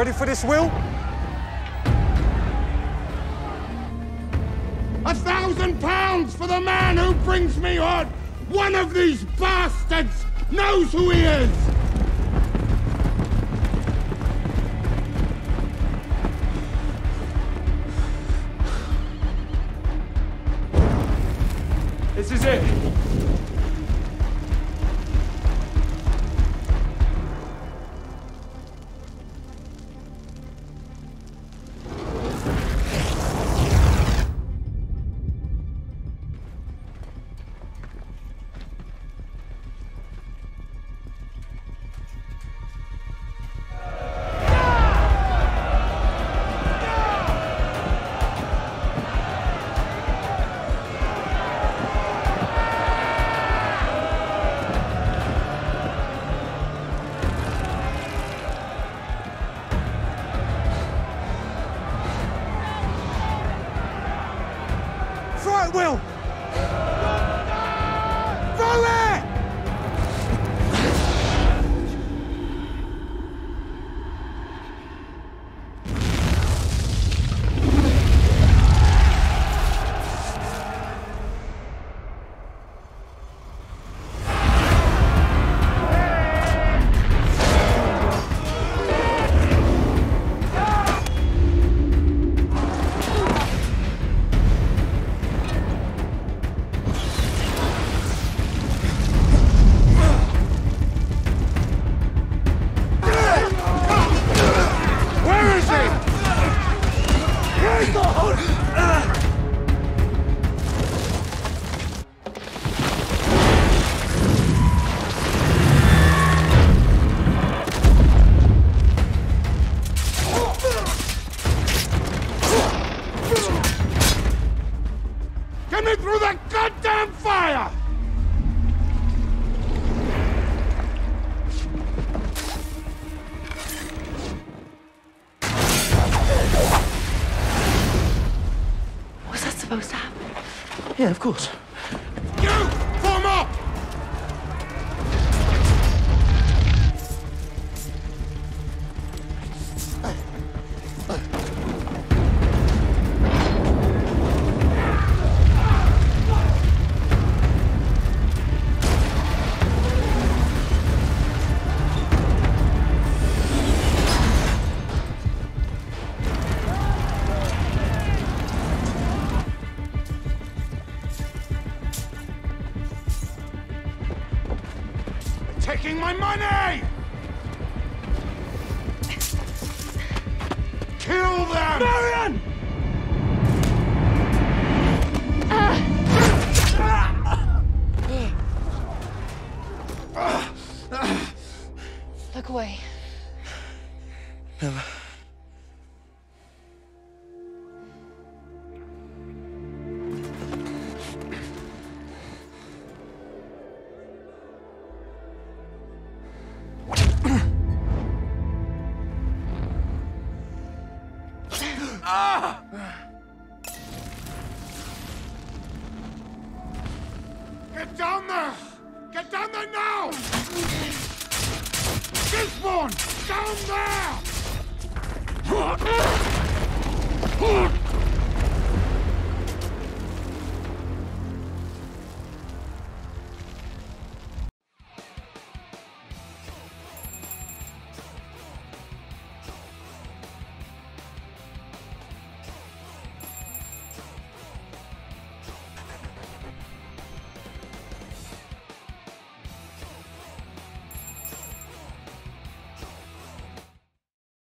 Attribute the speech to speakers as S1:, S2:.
S1: Ready for this, Will?
S2: A thousand pounds for the man who brings me on! One of these bastards knows who he is!
S1: This is it. It, Will! Goddamn fire!
S3: Was that supposed to happen?
S4: Yeah, of course.
S2: Taking my money! Kill them! Down there!